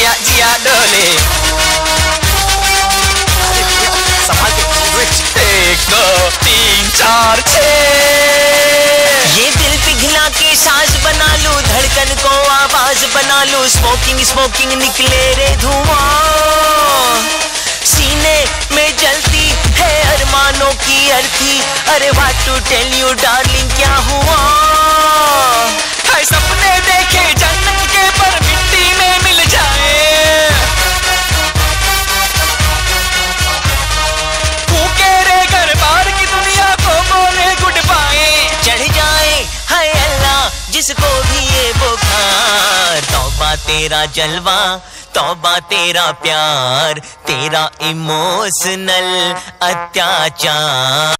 जिया जिया डोले संभाल के एक दो तीन चार छः ये दिल पिघला के सांस बना लूँ धड़कन को आवाज़ बना लूँ स्मोकिंग स्मोकिंग निकले रे धुआँ। सीने में जलती है अरमानों की अर्थी अरे what to tell you darling क्या हुआ? है सपने देखे जन्नत जिसको भी ये बुखार। तौबा तेरा जलवा तौबा तेरा प्यार तेरा इमोशनल अत्याचार।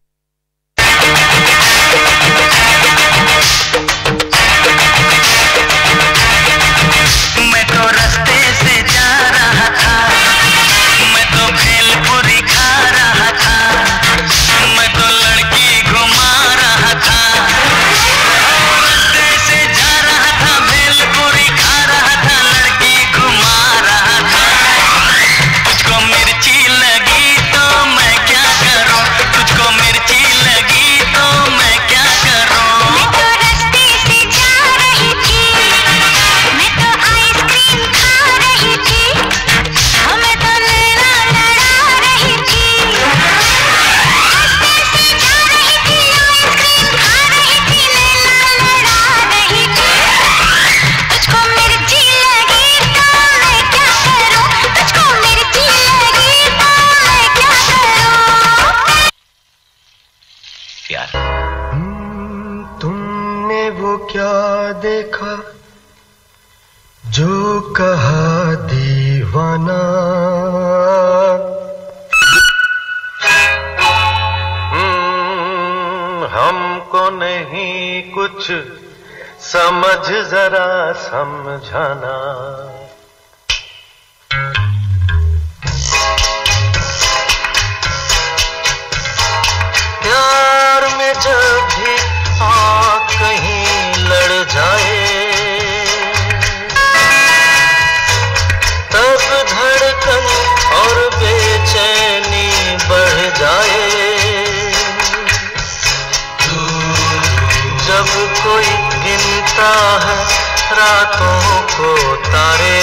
प्यार। तुमने वो क्या देखा? जो कहा दीवाना। हम्म, हमको नहीं कुछ समझ जरा समझाना। कोई गिनता है रातों को तारे।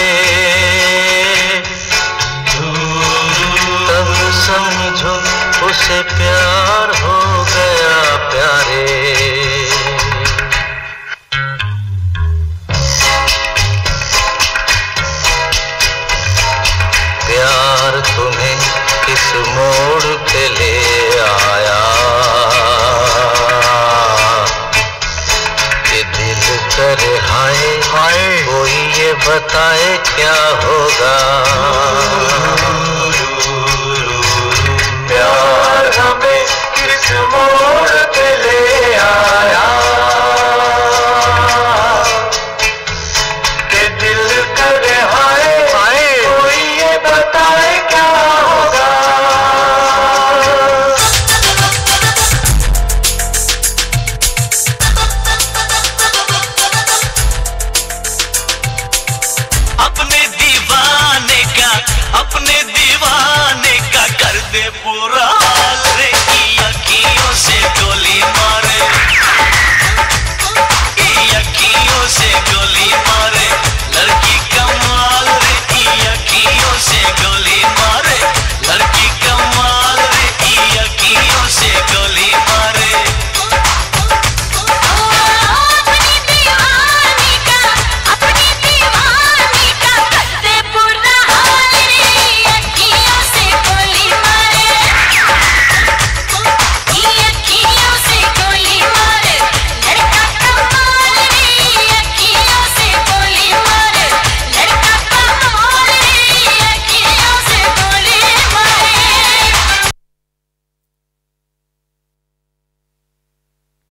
तब समझो उसे प्यार हो बताए क्या होगा